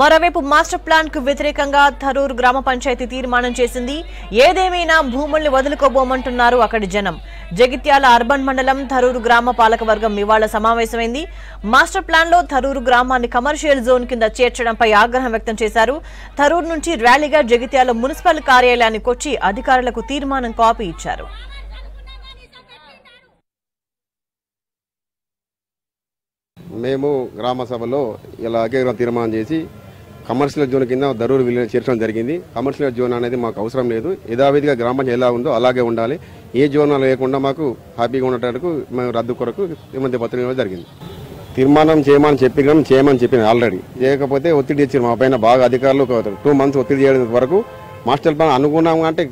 మరోవైపు మాస్టర్ ప్లాన్కు వ్యతిరేకంగా థరూర్ గ్రామ పంచాయతీ తీర్మానం చేసింది. ఏదేమైనా భూముల్ని వదులుకోబోమంటున్నారు అక్కడి జనం. జగిత్యాల అర్బన్ మండలం థరూరు గ్రామ పాలకవర్గం ఇవాళ సమావేశమైంది. మాస్టర్ ప్లాన్లో థరూరు గ్రామాన్ని కమర్షియల్ జోన్ కింద చేర్చడంపై ఆగ్రహం వ్యక్తం చేశారు. థరూర్ నుంచి ర్యాలీగా జగిత్యాల మున్సిపల్ కార్యాలయానికి వచ్చి అధికారులకు తీర్మానం కాపీ ఇచ్చారు. మేము గ్రామ సభలో ఇలా ఏకగ్రహ తీర్మానం చేసి కమర్షియల్ జోన్ కింద దరూరు విలేజ్ చేర్చడం జరిగింది. కమర్షియల్ జోన్ అనేది మాకు అవసరం లేదు. యథావిధిగా గ్రామ ఎలా ఉందో అలాగే ఉండాలి. ఏ జోన్ లేకుండా మాకు హ్యాపీగా ఉండటానికి మేము రద్దు కొరకు తిరుమతి పత్రం జరిగింది. తీర్మానం చేయమని చెప్పినాం చేయమని చెప్పిన ఆల్రెడీ. చేయకపోతే ఒత్తిడి ఇచ్చారు మా పైన బాగా అధికారులు టూ మంత్స్ ఒత్తిడి చేయడం వరకు మాస్టర్ ప్లాన్ అనుకున్నాం అంటే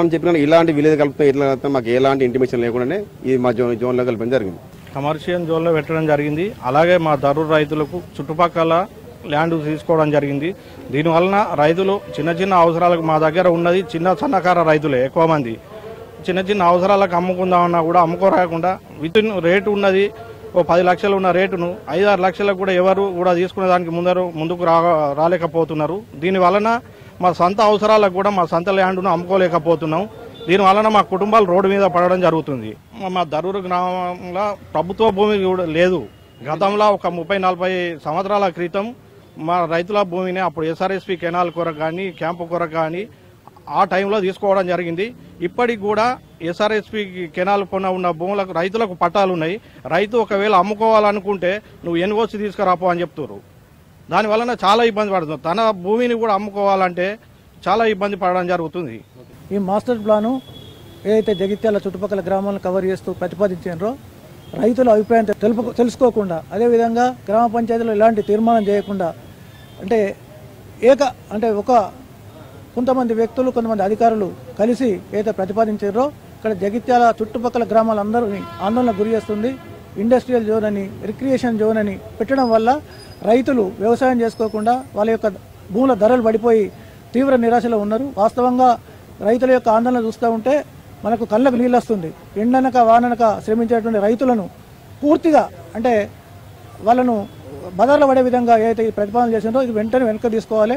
అని చెప్పిన ఇలాంటి విలేజ్ కలుపుతాం ఇట్లా కలుపుతాం మాకు ఎలాంటి ఇంటిమేషన్ లేకుండానే ఇది మా జోన్ జోన్లో కలపడం జరిగింది. కమర్షియల్ జోన్లో పెట్టడం జరిగింది. అలాగే మా దరు రైతులకు చుట్టుపక్కల ల్యాండ్ తీసుకోవడం జరిగింది. దీనివలన రైతులు చిన్న చిన్న అవసరాలకు మా దగ్గర ఉన్నది చిన్న సన్నకార రైతులే ఎక్కువ మంది. చిన్న చిన్న అవసరాలకు అమ్ముకుందామన్నా కూడా అమ్ముకోరాకుండా విత్ రేటు ఉన్నది ఓ పది లక్షలు ఉన్న రేటును ఐదు ఆరు లక్షలకు కూడా ఎవరు కూడా తీసుకునే దానికి ముందరు ముందుకు రా రాలేకపోతున్నారు. దీని వలన మా సొంత అవసరాలకు కూడా మా సొంత ల్యాండ్ను అమ్ముకోలేకపోతున్నాం. దీని వలన మా కుటుంబాలు రోడ్డు మీద పడడం జరుగుతుంది. మా- మా దరూరు గ్రామంలో ప్రభుత్వ భూమి కూడా లేదు. గతంలో ఒక ముప్పై నలభై సంవత్సరాల క్రితం మా రైతుల భూమిని అప్పుడు ఎస్ఆర్ఎస్పి కెనాల్ కొరకు కానీ క్యాంపు కొరకు కానీ ఆ టైంలో తీసుకోవడం జరిగింది. ఇప్పటికి కూడా ఎస్ఆర్ఎస్పి కెనాల్ పొన్న ఉన్న భూములకు రైతులకు పట్టాలు ఉన్నాయి. రైతు ఒకవేళ అమ్ముకోవాలనుకుంటే నువ్వు ఎన్ఓసి తీసుకురాపో అని చెప్తున్నారు దానివలన చాలా ఇబ్బంది పడుతుంది. తన భూమిని కూడా అమ్ముకోవాలంటే చాలా ఇబ్బంది పడడం జరుగుతుంది. ఈ మాస్టర్ ప్లాను ఏదైతే జగిత్యాల చుట్టుపక్కల గ్రామాలను కవర్ చేస్తూ ప్రతిపాదించారో రైతుల అభిప్రాయం తెలుపు తెలుసుకోకుండా అదేవిధంగా గ్రామ పంచాయతీలో ఇలాంటి తీర్మానం చేయకుండా అంటే ఏక అంటే ఒక కొంతమంది వ్యక్తులు కొంతమంది అధికారులు కలిసి ఏదైతే ప్రతిపాదించారో ఇక్కడ జగిత్యాల చుట్టుపక్కల గ్రామాలందరినీ ఆందోళన గురి చేస్తుంది. ఇండస్ట్రియల్ జోన్ అని రిక్రియేషన్ జోన్ అని పెట్టడం వల్ల రైతులు వ్యవసాయం చేసుకోకుండా వాళ్ళ యొక్క భూముల ధరలు పడిపోయి తీవ్ర నిరాశలో ఉన్నారు. వాస్తవంగా రైతుల యొక్క ఆందోళన చూస్తూ ఉంటే మనకు కళ్ళకు నీళ్ళు వస్తుంది. ఎండనక వాననక శ్రమించేటువంటి రైతులను పూర్తిగా అంటే వాళ్ళను బజార్లో పడే విధంగా ఏదైతే ఈ ప్రతిపాదన చేసిందో ఇది వెంటనే వెనక్కి తీసుకోవాలి.